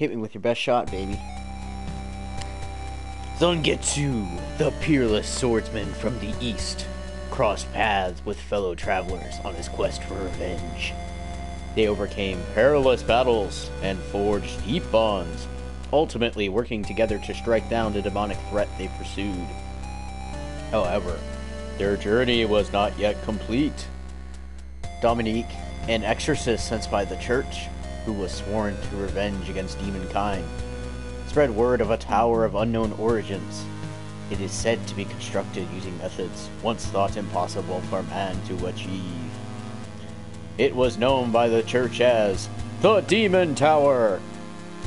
Hit me with your best shot, baby. Zangetsu, the peerless swordsman from the east, crossed paths with fellow travelers on his quest for revenge. They overcame perilous battles and forged deep bonds, ultimately working together to strike down the demonic threat they pursued. However, their journey was not yet complete. Dominique, an exorcist sent by the church, who was sworn to revenge against demonkind, spread word of a tower of unknown origins. It is said to be constructed using methods once thought impossible for man to achieve. It was known by the church as the Demon Tower.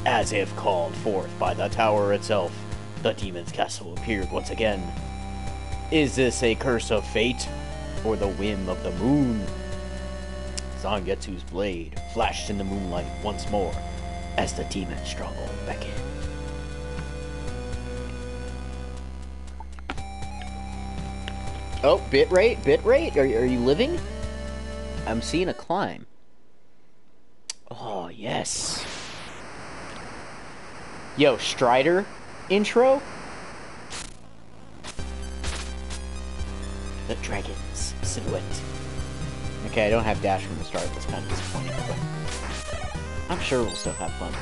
As if called forth by the tower itself, the demon's castle appeared once again. Is this a curse of fate, or the whim of the moon? Zangetsu's blade flashed in the moonlight once more as the demon struggled back in. Oh, bit rate, bit rate. Are, are you living? I'm seeing a climb. Oh yes. Yo, Strider intro. The dragon's silhouette. Okay, I don't have dash from the start. That's kind of disappointing, but I'm sure we'll still have fun.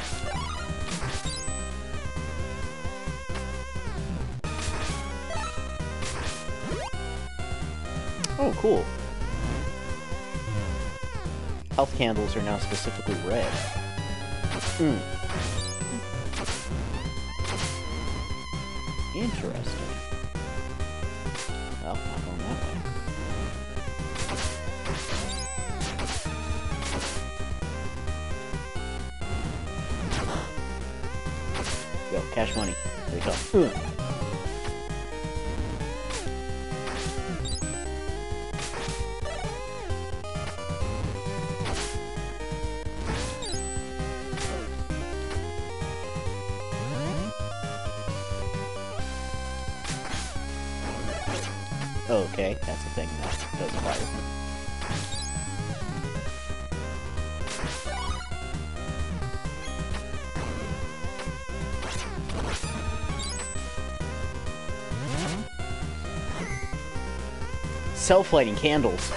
Oh, cool. Health candles are now specifically red. Hmm. Interesting. Cash money. There you go. Self-lighting candles.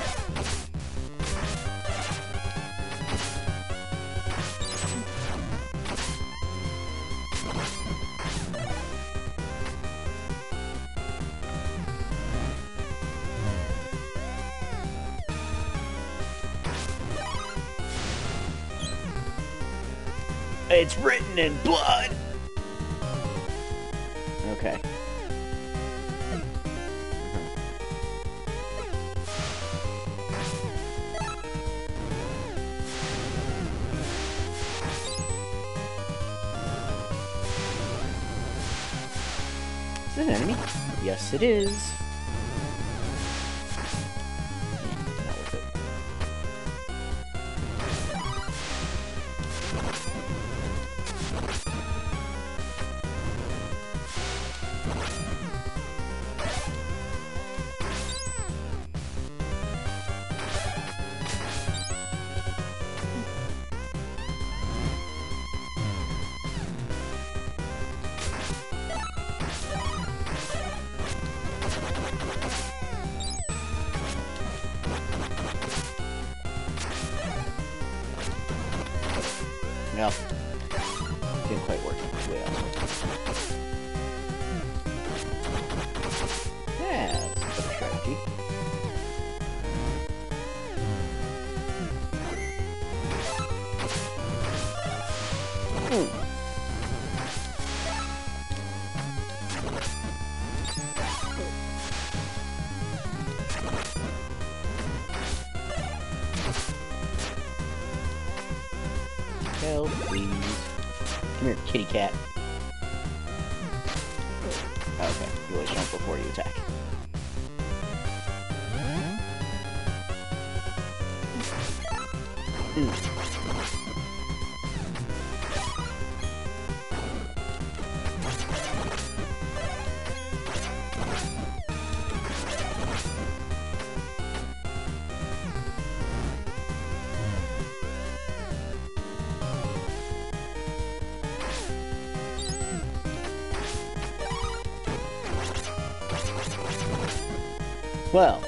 It's written in blood. An enemy? Yes, it is. No. Please. Come here, kitty cat. Okay, you always jump before you attack. Well,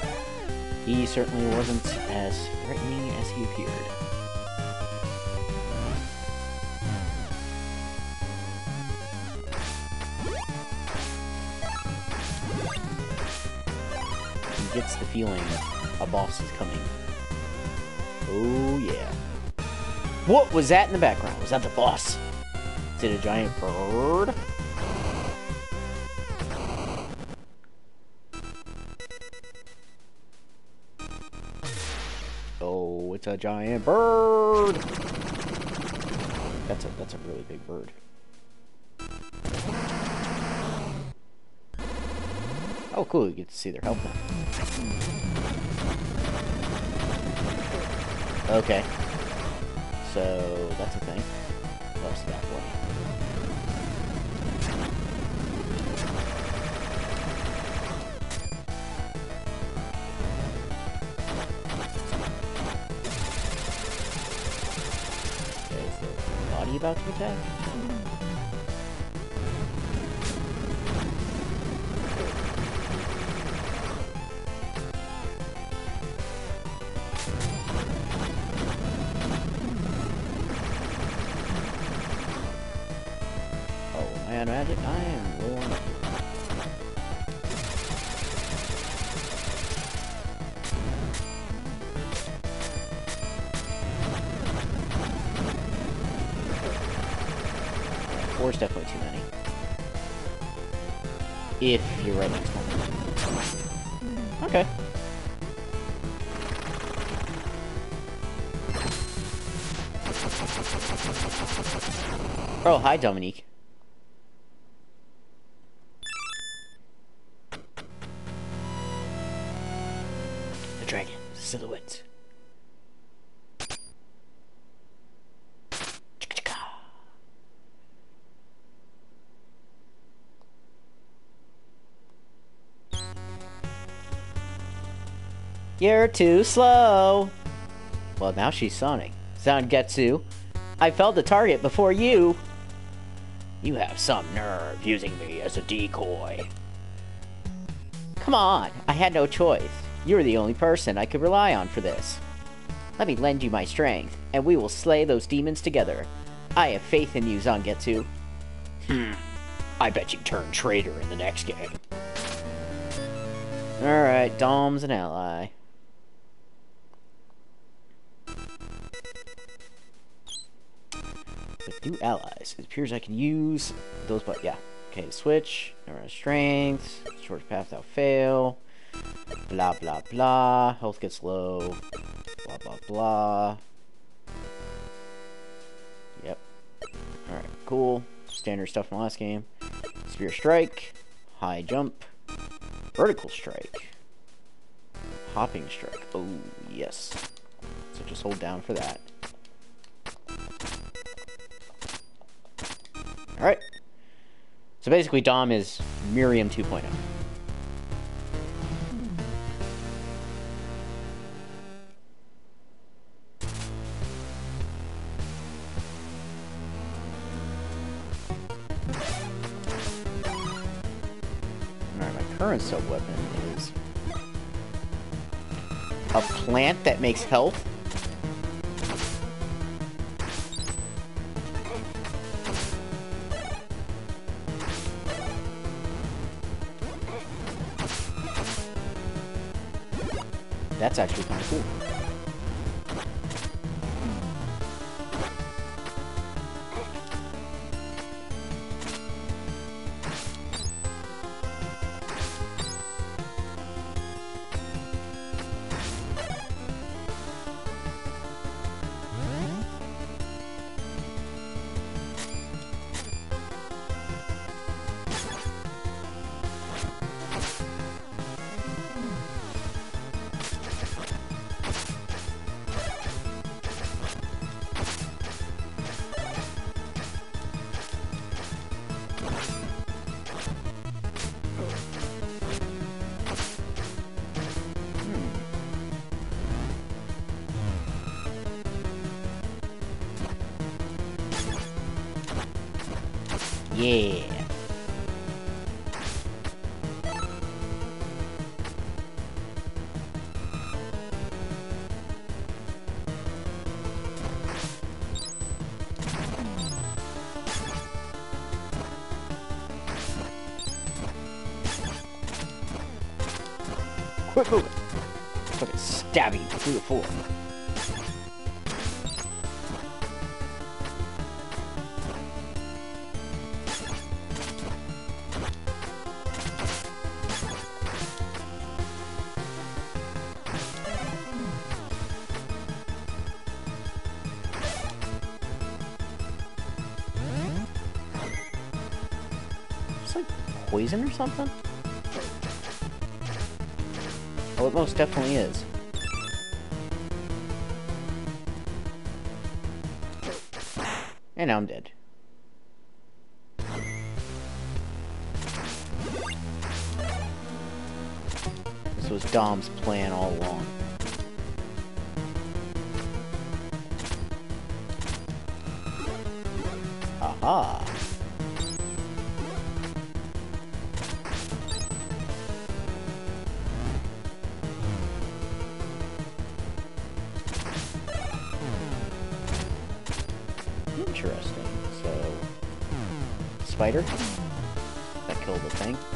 he certainly wasn't as threatening as he appeared. He gets the feeling a boss is coming. Oh yeah. What was that in the background? Was that the boss? Is it a giant bird? Oh, it's a giant bird. That's a that's a really big bird. Oh, cool! You get to see their health now. Okay. So that's a thing. What's that way? About to attack? Oh, hi, Dominique. The dragon silhouette. You're too slow. Well, now she's Sonic. Zangetsu, I felled the target before you. You have some nerve using me as a decoy. Come on, I had no choice. You're the only person I could rely on for this. Let me lend you my strength, and we will slay those demons together. I have faith in you, Zangetsu. Hmm. I bet you turn traitor in the next game. Alright, Dom's an ally. New allies, it appears I can use those, but yeah. Okay, switch, never strength, short path without fail, blah blah blah, health gets low, blah blah blah. Yep. Alright, cool. Standard stuff from last game. Spear strike, high jump, vertical strike, hopping strike. Oh, yes. So just hold down for that. Alright. So basically, Dom is Miriam oh. 2.0. Alright, my current sub weapon is a plant that makes health. That's actually kind of Yeah. Quit moving! Fucking stab through the floor. Like poison or something? Oh, it most definitely is. And now I'm dead. This was Dom's plan all along. Spider? That killed the thing?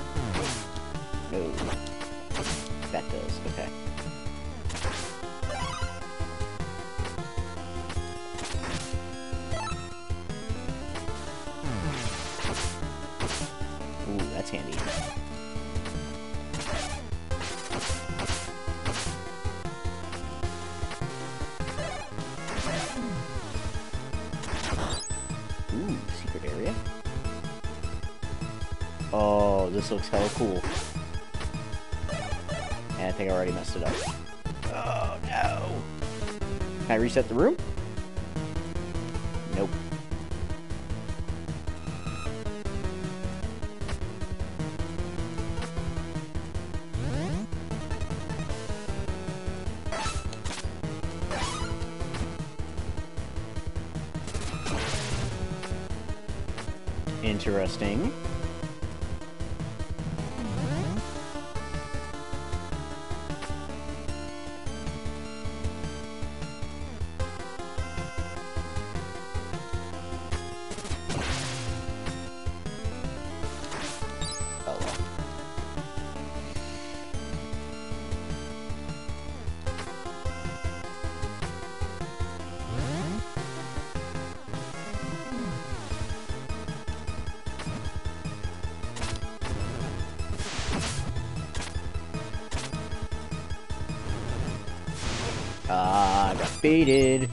Oh, this looks hella cool. And I think I already messed it up. Oh, no. Can I reset the room? Nope. Interesting. I got baited.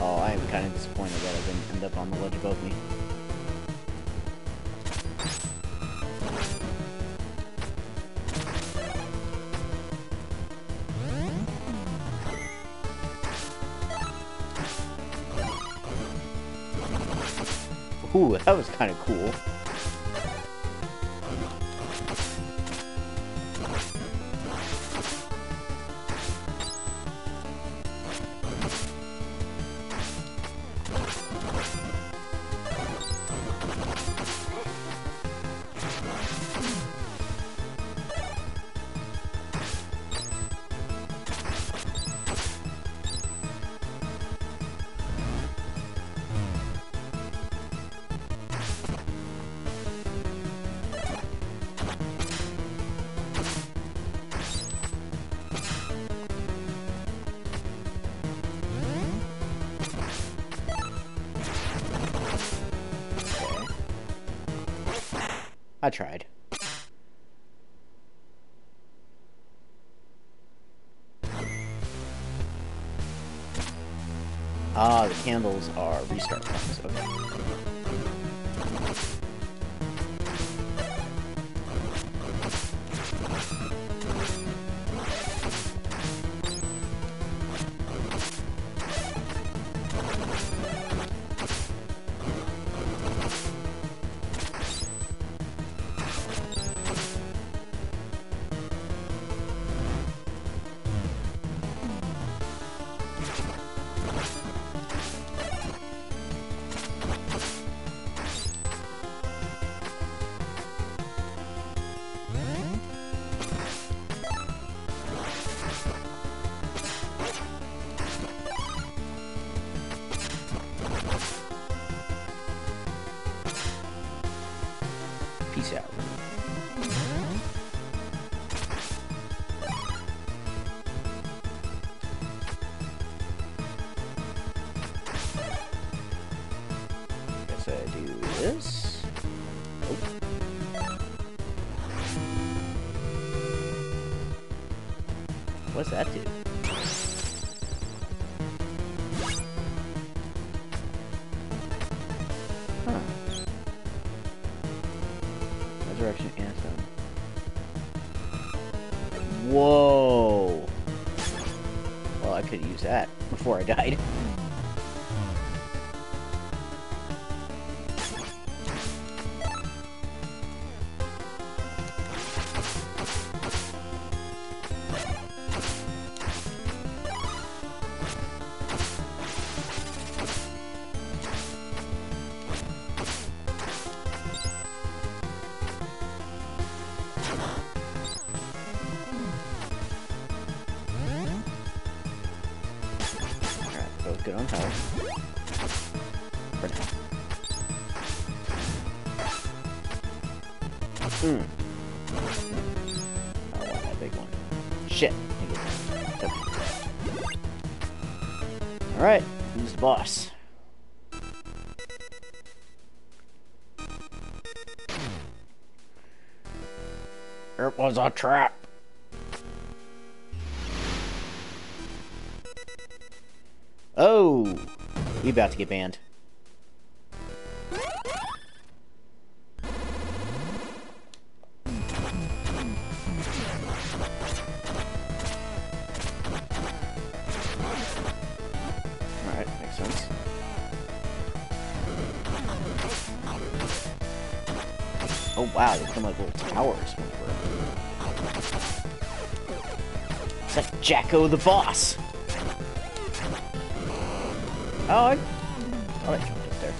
Oh, I am kind of disappointed that I didn't end up on the ledge above me. Ooh, that was kind of cool. I tried. Ah, the candles are restart points. Okay. Guess I do this. Oh. What's that do? Health. For now. Hmm. Oh, wow, that big one. Shit. Alright, who's the boss? It was a trap. Oh, we about to get banned. Alright, makes sense. Oh wow, they come like little towers. It's like Jacko the boss. Oh, I... Oh, I jumped up there.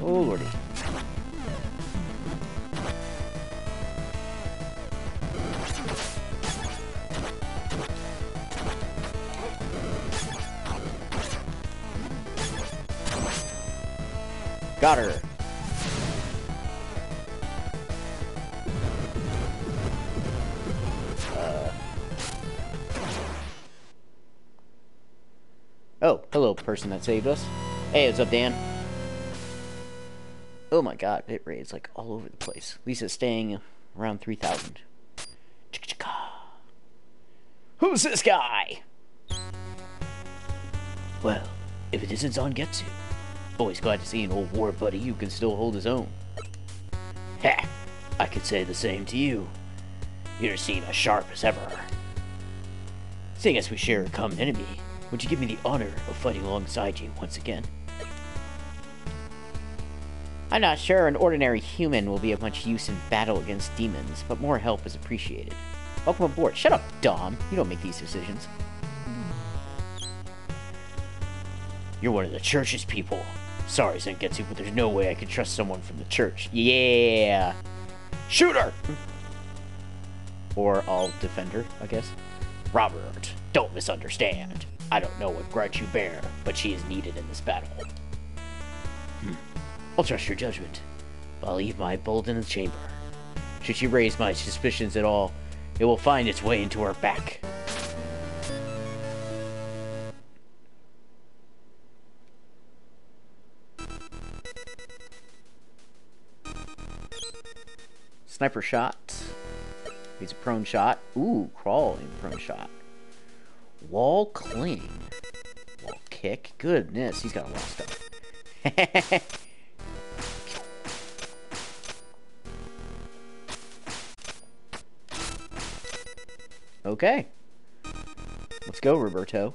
Oh, lordy. Oh, hello, person that saved us. Hey, what's up, Dan? Oh my god, hit rate is like all over the place. It's staying around 3,000. Who's this guy? Well, if it isn't Zangetsu. Always glad to see an old war buddy who can still hold his own. Heh, I could say the same to you. You're seen as sharp as ever. Seeing as we share a common enemy, would you give me the honor of fighting alongside you once again? I'm not sure an ordinary human will be of much use in battle against demons, but more help is appreciated. Welcome aboard. Shut up, Dom. You don't make these decisions. You're one of the church's people. Sorry, Zangetsu, but there's no way I can trust someone from the church. Yeah. Shoot her! Or I'll defend her, I guess. Robert, don't misunderstand. I don't know what grudge you bear, but she is needed in this battle. Hmm. I'll trust your judgment. I'll leave my bolt in the chamber. Should she raise my suspicions at all, it will find its way into her back. Sniper shot. He's a prone shot. Ooh, crawling prone shot. Wall cling. Wall kick. Goodness, he's got a lot of stuff. okay. Let's go, Roberto.